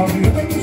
Palmeiras do